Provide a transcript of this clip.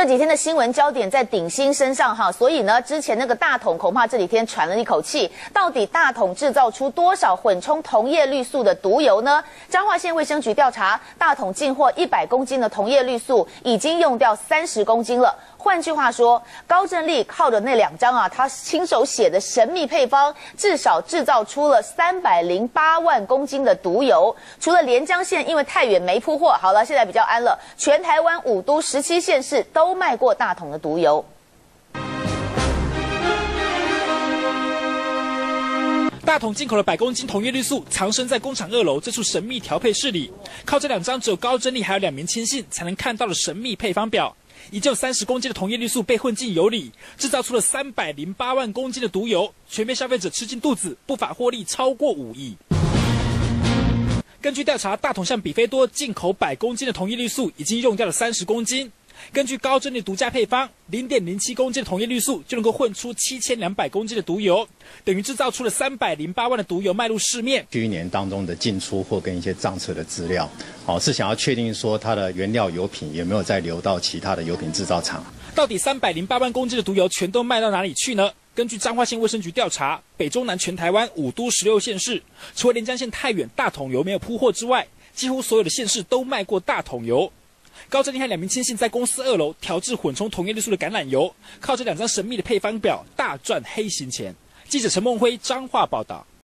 这几天的新闻焦点在鼎新身上哈，所以呢，之前那个大桶恐怕这几天喘了一口气。到底大桶制造出多少混充同叶绿素的毒油呢？彰化县卫生局调查，大桶进货一百公斤的同叶绿素，已经用掉三十公斤了。换句话说，高正利靠着那两张啊，他亲手写的神秘配方，至少制造出了三百零八万公斤的毒油。除了连江县因为太远没铺货，好了，现在比较安了。全台湾五都十七县市都都卖过大桶的毒油。大桶进口了百公斤同叶绿素，藏身在工厂二楼这处神秘调配室里。靠这两张只有高真利还有两名亲信才能看到的神秘配方表。已经有三十公斤的同叶绿素被混进油里，制造出了三百零八万公斤的毒油，全被消费者吃进肚子，不法获利超过五亿。根据调查，大桶向比菲多进口百公斤的同叶绿素，已经用掉了三十公斤。根据高真的独家配方，零点零七公斤的同叶绿素就能够混出七千两百公斤的毒油，等于制造出了三百零八万的毒油卖入市面。去年当中的进出货跟一些账册的资料，好是想要确定说它的原料油品有没有再流到其他的油品制造厂。到底三百零八万公斤的毒油全都卖到哪里去呢？根据彰化县卫生局调查，北中南全台湾五都十六县市，除了连江县太远大桶油没有铺货之外，几乎所有的县市都卖过大桶油。高振利和两名亲信在公司二楼调制混充同叶绿素的橄榄油，靠着两张神秘的配方表大赚黑心钱。记者陈梦辉彰化报道。